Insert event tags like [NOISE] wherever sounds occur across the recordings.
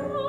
Oh. [LAUGHS]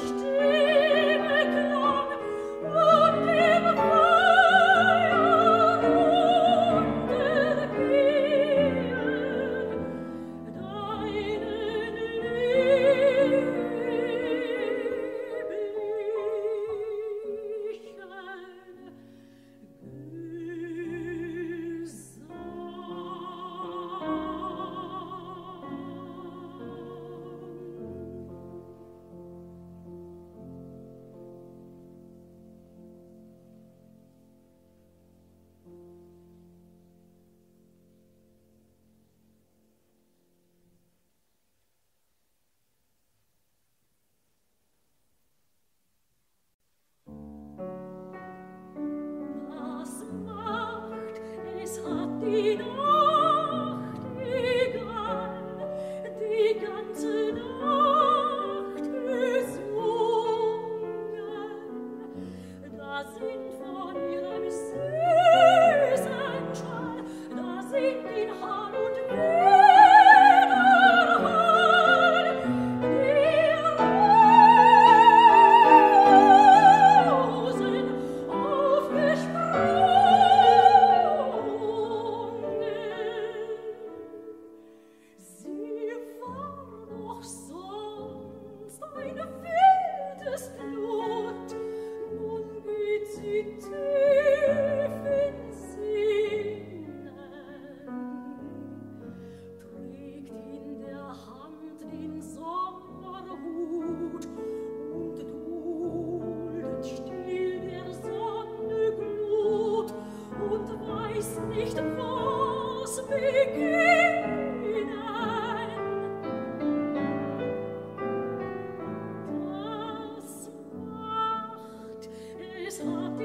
Mir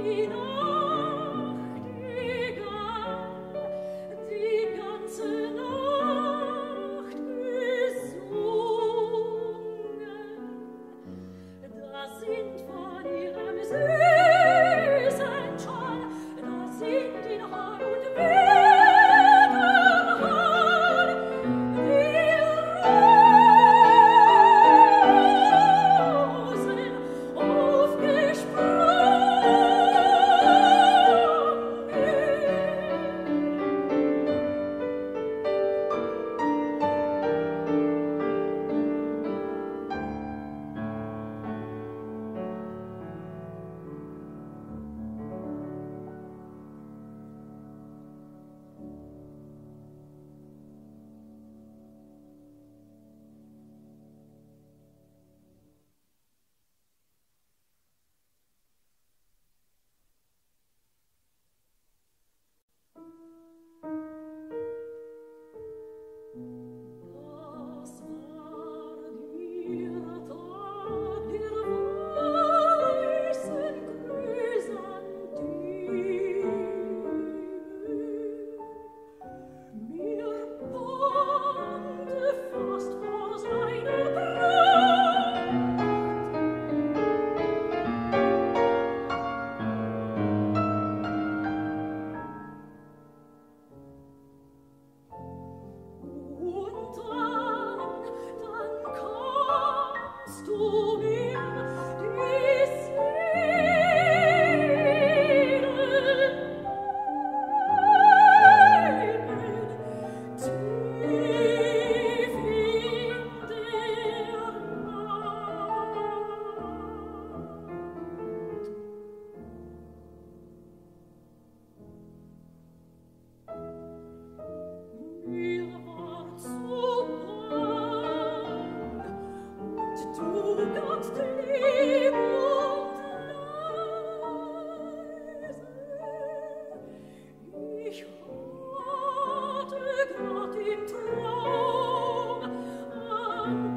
war one.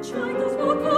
Try those walk